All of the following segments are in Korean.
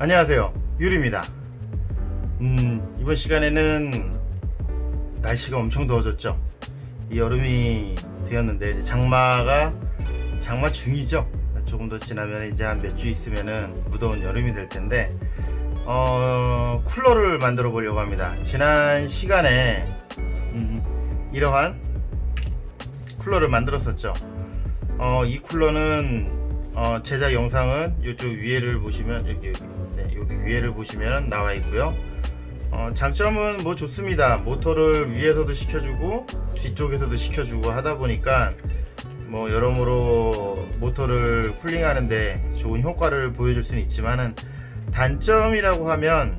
안녕하세요. 유리입니다. 음, 이번 시간에는 날씨가 엄청 더워졌죠? 이 여름이 되었는데 장마가 장마 중이죠? 조금 더 지나면 이제 한 몇 주 있으면은 무더운 여름이 될 텐데 어, 쿨러를 만들어 보려고 합니다. 지난 시간에 음, 이러한 쿨러를 만들었었죠. 어, 이 쿨러는 어, 제작 영상은 이쪽 위에를 보시면 여기, 네, 여기 위에를 보시면 나와 있고요. 어, 장점은 뭐 좋습니다. 모터를 위에서도 시켜주고 뒤쪽에서도 시켜주고 하다 보니까 뭐 여러모로 모터를 쿨링하는데 좋은 효과를 보여줄 수는 있지만은 단점이라고 하면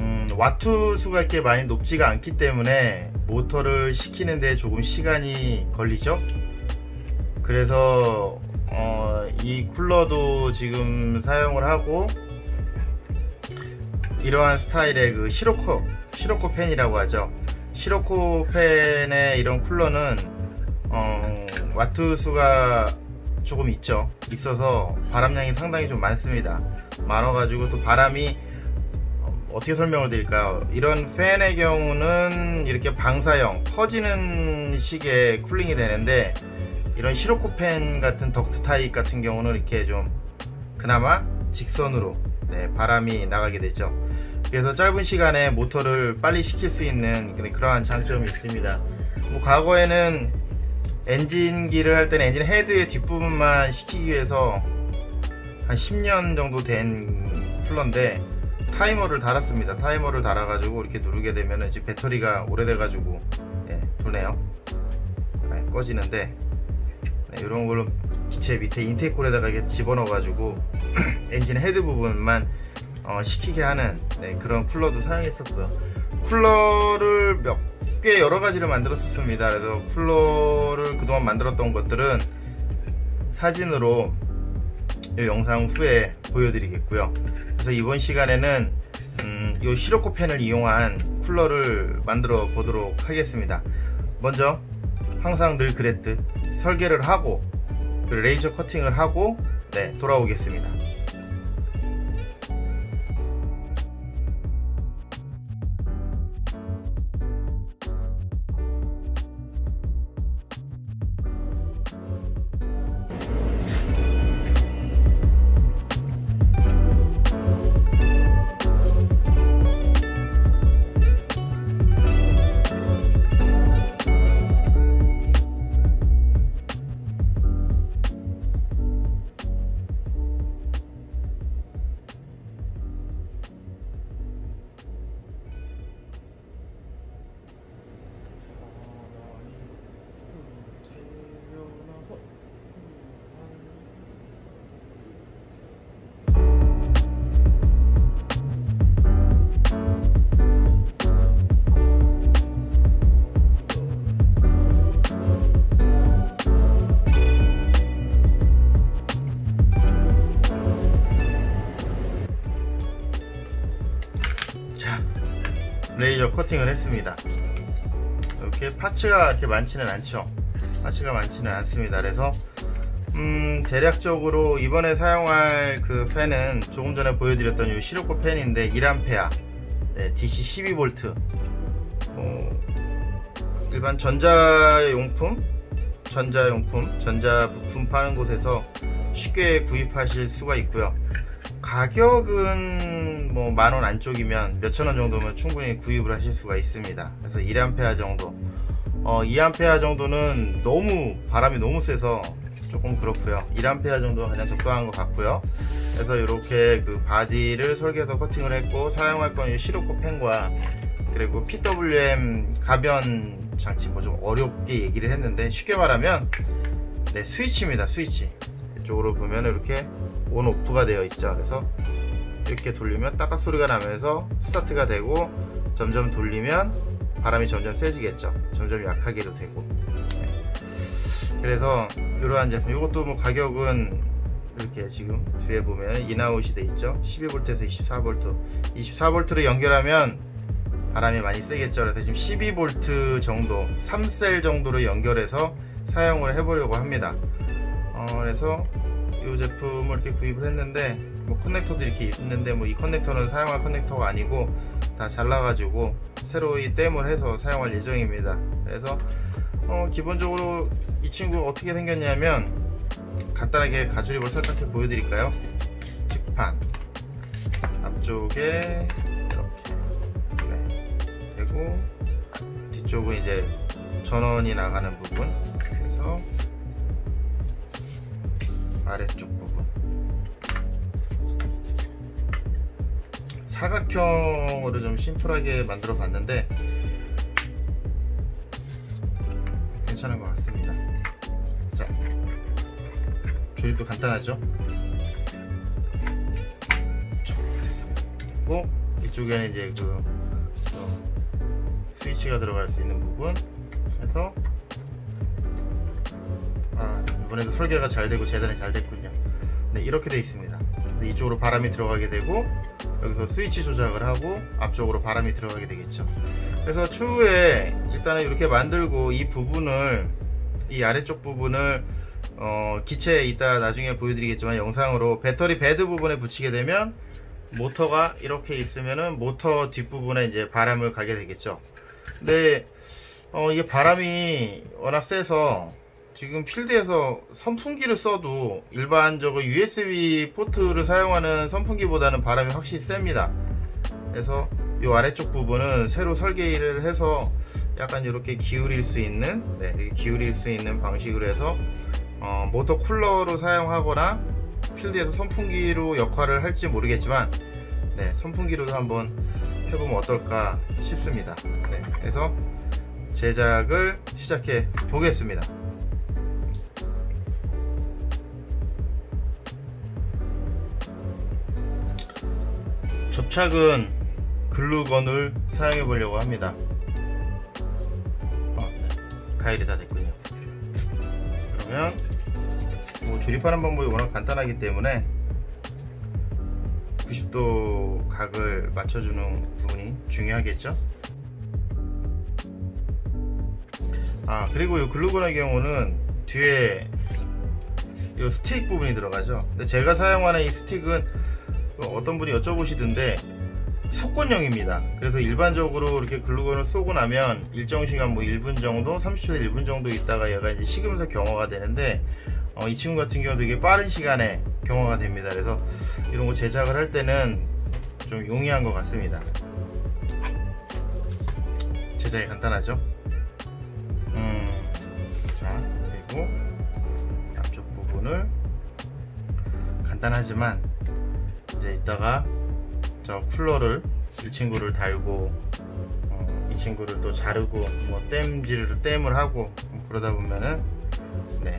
음, 와트 수가 이렇게 많이 높지가 않기 때문에 모터를 시키는데 조금 시간이 걸리죠. 그래서 어, 이 쿨러도 지금 사용을 하고 이러한 스타일의 그 sirocco sirocco fan이라고 하죠. sirocco fan의 이런 쿨러는 어, 와트 수가 조금 있죠. 있어서 바람량이 상당히 좀 많습니다. 많아 가지고 또 바람이 어, 어떻게 설명을 드릴까요? 이런 팬의 경우는 이렇게 방사형 퍼지는 식의 cooling이 되는데 이런 sirocco fan 같은 덕트 타입 같은 경우는 이렇게 좀 그나마 직선으로 네, 바람이 나가게 되죠 그래서 짧은 시간에 모터를 빨리 식힐 수 있는 그러한 장점이 있습니다. 뭐 과거에는 엔진기를 할 때는 엔진 헤드의 뒷부분만 식히기 위해서 한 10년 정도 된 쿨러인데 타이머를 달았습니다. 타이머를 달아 가지고 이렇게 누르게 되면 이제 배터리가 오래돼 가지고 예, 도네요. 네, 꺼지는데 네, 이런 걸로 기체 밑에 intake hole에다가 이렇게 집어넣어 가지고 엔진 헤드 부분만 어, 식히게 하는 네, 그런 쿨러도 사용했었고요. 쿨러를 몇개 여러 가지를 만들었었습니다. 그래서 쿨러를 그동안 만들었던 것들은 사진으로 이 영상 후에 보여드리겠고요. 그래서 이번 시간에는 음, 이 시로코 펜을 이용한 쿨러를 만들어 보도록 하겠습니다. 먼저 항상 늘 그랬듯 설계를 하고 레이저 커팅을 하고 네, 돌아오겠습니다. 커팅을 했습니다. 이렇게 파츠가 이렇게 많지는 않죠. 파츠가 많지는 않습니다. 그래서 음 대략적으로 이번에 사용할 그 팬은 조금 전에 보여드렸던 이 시로코 팬인데 1A 네, DC 12V 어, 일반 전자용품 전자용품 전자부품 파는 곳에서 쉽게 구입하실 수가 있고요 가격은 뭐 만 원 안쪽이면 몇천 원 정도면 충분히 구입을 하실 수가 있습니다. 그래서 1A 정도. 어 2A 정도는 너무 바람이 너무 세서 조금 그렇고요. 1A 정도가 가장 적당한 것 같고요. 그래서 이렇게 그 바디를 설계해서 커팅을 했고 사용할 건 sirocco fan과 그리고 PWM 가변 장치 뭐 좀 어렵게 얘기를 했는데 쉽게 말하면 네 스위치입니다 스위치. 이쪽으로 보면 이렇게 on off가 되어 있죠. 그래서 이렇게 돌리면 따깍 소리가 나면서 스타트가 되고 점점 돌리면 바람이 점점 세지겠죠. 점점 약하게도 되고. 네. 그래서 이러한 제품 이것도 뭐 가격은 이렇게 지금 뒤에 보면 인아웃이 돼 있죠. 12V에서 24V 24V를 연결하면 바람이 많이 세겠죠. 그래서 지금 12V 정도 3 cell 정도로 연결해서 사용을 해 보려고 합니다. 어, 그래서 이 제품을 이렇게 구입을 했는데 뭐 커넥터도 이렇게 있는데 뭐 이 커넥터는 사용할 커넥터가 아니고 다 잘라가지고 새로 이 댐을 해서 사용할 예정입니다. 그래서 어, 기본적으로 이 친구 어떻게 생겼냐면 간단하게 가조립을 살짝 보여드릴까요? 뒷판 앞쪽에 이렇게 네, 되고 뒤쪽은 이제 전원이 나가는 부분 그래서 아래쪽 부분. 사각형으로 좀 심플하게 만들어 봤는데 괜찮은 것 같습니다. 자 조립도 간단하죠? 됐고 이쪽에는 이제 그 어, 스위치가 들어갈 수 있는 부분 해서 아 이번에도 설계가 잘 되고 재단이 잘 됐군요. 네 이렇게 되어 있습니다. 이쪽으로 바람이 들어가게 되고 여기서 스위치 조작을 하고 앞쪽으로 바람이 들어가게 되겠죠. 그래서 추후에 일단은 이렇게 만들고 이 부분을 이 아래쪽 부분을 어, 기체에 이따 나중에 보여드리겠지만 영상으로 배터리 베드 부분에 붙이게 되면 모터가 이렇게 있으면은 모터 뒷부분에 이제 바람을 가게 되겠죠. 근데 어, 이게 바람이 워낙 세서 지금 필드에서 선풍기를 써도 일반적으로 USB 포트를 사용하는 선풍기보다는 바람이 확실히 셉니다. 그래서 이 아래쪽 부분은 새로 설계를 해서 약간 이렇게 기울일 수 있는 네, 기울일 수 있는 방식으로 해서 어, 모터 쿨러로 사용하거나 필드에서 선풍기로 역할을 할지 모르겠지만 네, 선풍기로도 한번 해보면 어떨까 싶습니다. 네, 그래서 제작을 시작해 보겠습니다 접착은 글루건을 사용해 보려고 합니다. 어, 네. 가일이 다 됐군요. 그러면 뭐 조립하는 방법이 워낙 간단하기 때문에 90도 각을 맞춰주는 부분이 중요하겠죠? 아 그리고 이 글루건의 경우는 뒤에 이 스틱 부분이 들어가죠. 근데 제가 사용하는 이 스틱은 어떤 분이 여쭤보시던데 속건형입니다. 그래서 일반적으로 이렇게 글루건을 쏘고 나면 일정 시간 뭐 1분 정도 30초에서 1분 정도 있다가 얘가 이제 식으면서 경화가 되는데 어, 이 친구 같은 경우 되게 빠른 시간에 경화가 됩니다. 그래서 이런 거 제작을 할 때는 좀 용이한 것 같습니다. 제작이 간단하죠? 음, 자 그리고 앞쪽 부분을 간단하지만 이제 이따가 저 쿨러를 이 친구를 달고 어, 이 친구를 또 자르고 뭐 땜질을 땜을 하고 뭐 그러다 보면은 네.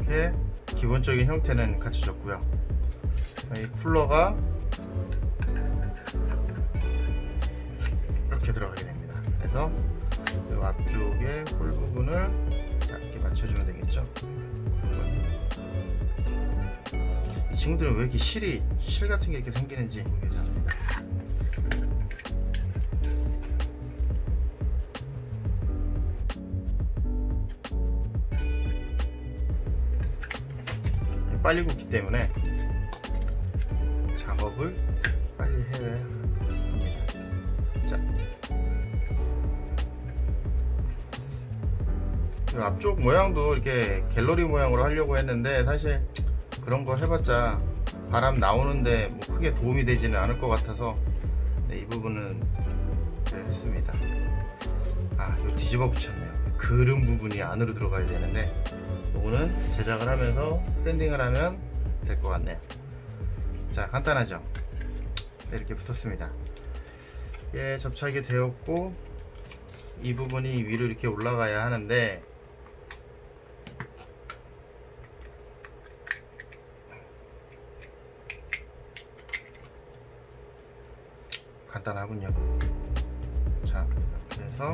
이렇게 기본적인 형태는 갖춰졌고요. 이 쿨러가 그래서 이 앞쪽에 홀 부분을 이렇게 맞춰주면 되겠죠? 이 친구들은 왜 이렇게 실이 실 같은 게 이렇게 생기는지 모르겠습니다. 빨리 굽기 때문에 작업을 빨리 해야 이 앞쪽 모양도 이렇게 갤러리 모양으로 하려고 했는데 사실 그런 거 해봤자 바람 나오는데 뭐 크게 도움이 되지는 않을 것 같아서 네, 이 부분은 했습니다. 아, 이거 뒤집어 붙였네요. 그름 부분이 안으로 들어가야 되는데 이거는 제작을 하면서 샌딩을 하면 될 것 같네요 자 간단하죠 네, 이렇게 붙었습니다 예 접착이 되었고 이 부분이 위로 이렇게 올라가야 하는데 간단하군요. 자 해서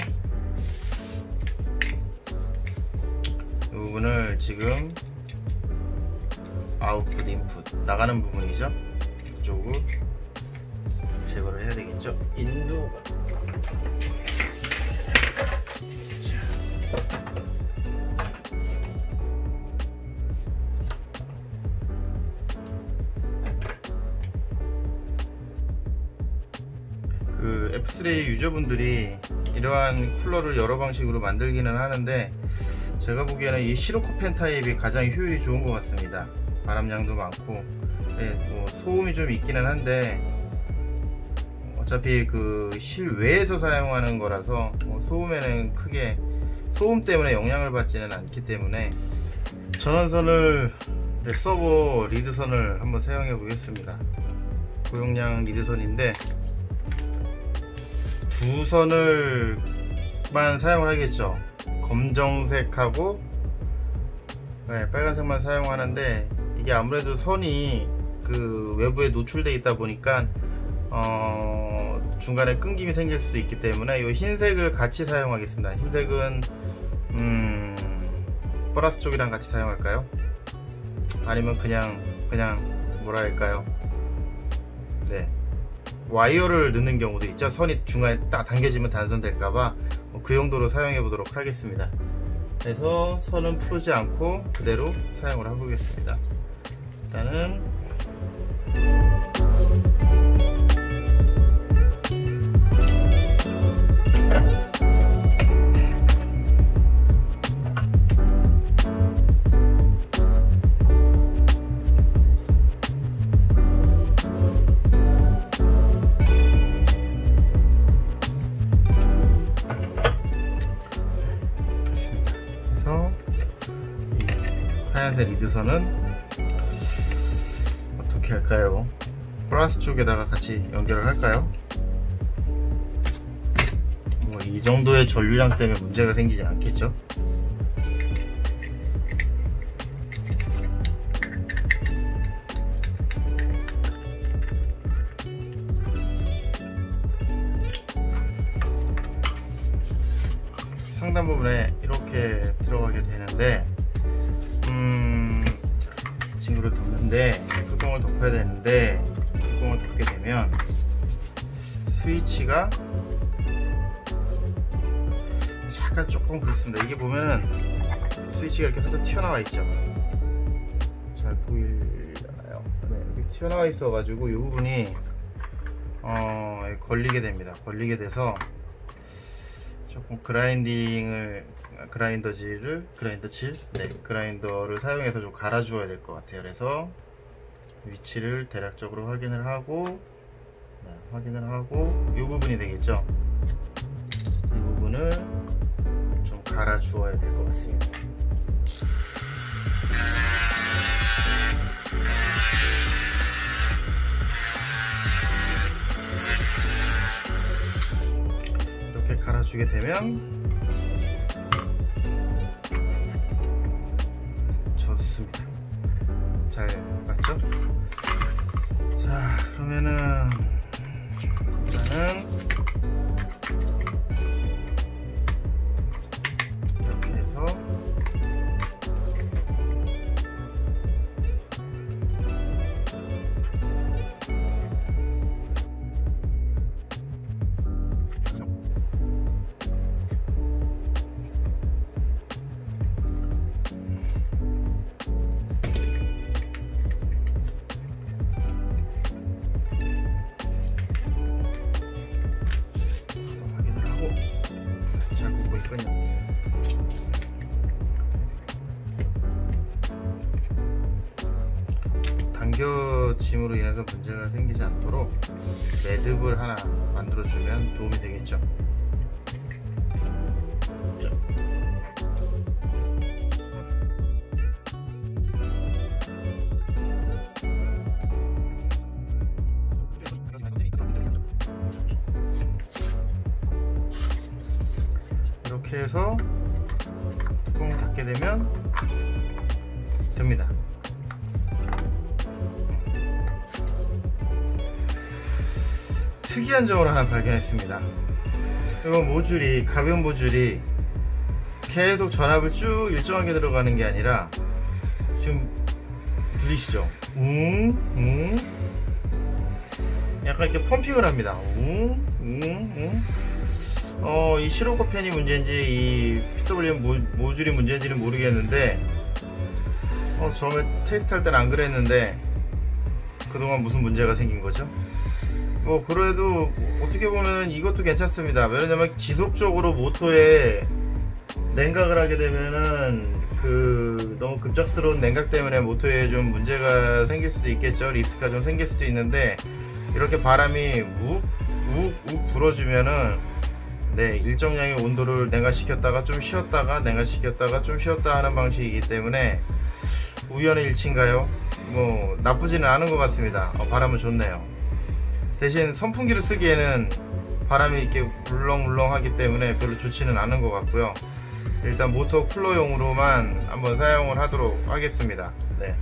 이 부분을 지금 아웃풋 인풋 나가는 부분이죠? 이쪽을 제거를 해야 되겠죠? 인두가 그 F3 유저분들이 이러한 쿨러를 여러 방식으로 만들기는 하는데 제가 보기에는 이 시로코 펜 타입이 가장 효율이 좋은 것 같습니다. 바람량도 많고. 네, 뭐 소음이 좀 있기는 한데 어차피 그 실외에서 사용하는 거라서 뭐 소음에는 크게 소음 때문에 영향을 받지는 않기 때문에 전원선을 네, 서버 리드선을 한번 사용해 보겠습니다. 고용량 리드선인데 두 선을만 사용을 하겠죠. 검정색하고 네, 빨간색만 사용하는데 이게 아무래도 선이 그 외부에 노출되어 있다 보니까 어 중간에 끊김이 생길 수도 있기 때문에 이 흰색을 같이 사용하겠습니다. 흰색은 음 플러스 쪽이랑 같이 사용할까요? 아니면 그냥 그냥 뭐랄까요? 네 와이어를 넣는 경우도 있죠. 선이 중간에 딱 당겨지면 단선 될까봐 뭐그 용도로 사용해 보도록 하겠습니다. 그래서 선은 풀지 않고 그대로 사용을 해보겠습니다. 일단은 리드선은 어떻게 할까요? 플러스 쪽에다가 같이 연결을 할까요? 뭐 이 정도의 전류량 때문에 문제가 생기지 않겠죠? 상단 부분에 이렇게 들어가게 되는데 덮는데 뚜껑을 덮어야 되는데 뚜껑을 덮게 되면 스위치가 약간 조금 그렇습니다. 이게 보면은 스위치가 이렇게 살짝 튀어나와 있죠. 잘 보이나요? 네, 이렇게 튀어나와 있어 가지고 이 부분이 어, 걸리게 됩니다. 걸리게 돼서 조금 그라인딩을 그라인더질을 그라인더 칠? 네 그라인더를 사용해서 좀 갈아 주어야 될 것 같아요. 그래서 위치를 대략적으로 확인을 하고 네, 확인을 하고 이 부분이 되겠죠? 이 부분을 좀 갈아 주어야 될 것 같습니다 갈아주게 되면 좋습니다. 잘 맞죠? 자, 그러면은 일단은 매듭을 하나 만들어주면 도움이 되겠죠. 자. 이렇게 해서 뚜껑을 닫게 되면 됩니다. 특이한 점을 하나 발견했습니다. 이건 모듈이 가변 모듈이 계속 전압을 쭉 일정하게 들어가는 게 아니라 지금 들리시죠? 웅, 웅. 약간 이렇게 펌핑을 합니다. 웅, 웅, 웅. 어, 이 시로코 팬이 문제인지 이 PWM 모, 모듈이 문제인지는 모르겠는데 어, 처음에 테스트 할 때는 안 그랬는데 그동안 무슨 문제가 생긴 거죠? 뭐 그래도 어떻게 보면 이것도 괜찮습니다. 왜냐면 지속적으로 모토에 냉각을 하게 되면은 그 너무 급작스러운 냉각 때문에 모토에 좀 문제가 생길 수도 있겠죠. 리스크가 좀 생길 수도 있는데 이렇게 바람이 욱욱욱 불어주면은 네 일정량의 온도를 냉각시켰다가 좀 쉬었다가 냉각시켰다가 좀 쉬었다 하는 방식이기 때문에 우연의 일치인가요? 뭐 나쁘지는 않은 것 같습니다. 어, 바람은 좋네요. 대신 선풍기를 쓰기에는 바람이 이렇게 물렁물렁하기 때문에 별로 좋지는 않은 것 같고요. 일단 모터 쿨러용으로만 한번 사용을 하도록 하겠습니다. 네.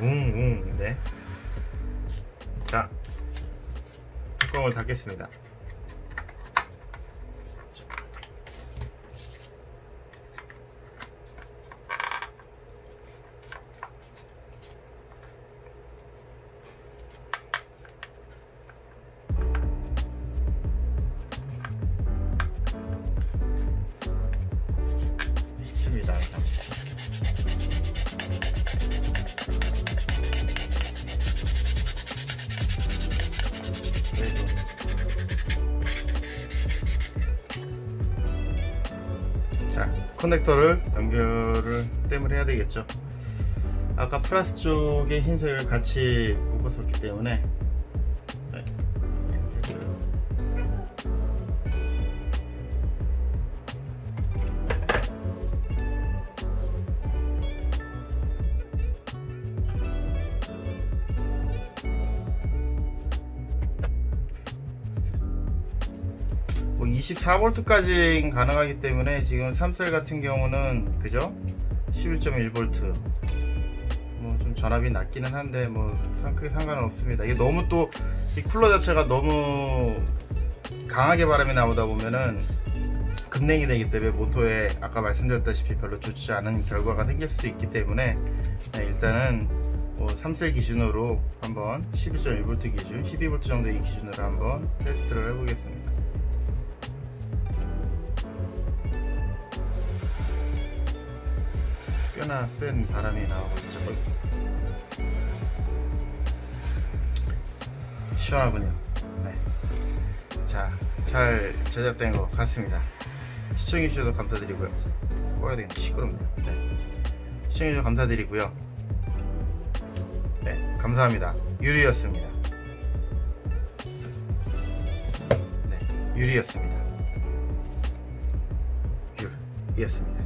웅웅 네. 자 뚜껑을 닫겠습니다. 커넥터를 연결을 땜을 해야 되겠죠. 아까 플러스 쪽에 흰색을 같이 묶었었기 때문에 24V까지 가능하기 때문에 지금 3셀 같은 경우는 그죠? 11.1V 뭐 좀 전압이 낮기는 한데 뭐 상- 크게 상관은 없습니다. 이게 너무 또 이 쿨러 자체가 너무 강하게 바람이 나오다 보면은 급냉이 되기 때문에 모토에 아까 말씀드렸다시피 별로 좋지 않은 결과가 생길 수도 있기 때문에 네, 일단은 뭐 3셀 기준으로 한번 11.1V 기준 12V 정도 이 기준으로 한번 테스트를 해보겠습니다 꽤나 센 바람이 나오고 있죠. 시원하군요. 네. 자, 잘 제작된 것 같습니다. 시청해주셔서 감사드리고요. 꺼야 되겠네. 시끄럽네요. 네. 시청해주셔서 감사드리고요. 네, 감사합니다. 유리였습니다. 네, 유리였습니다. 유리였습니다.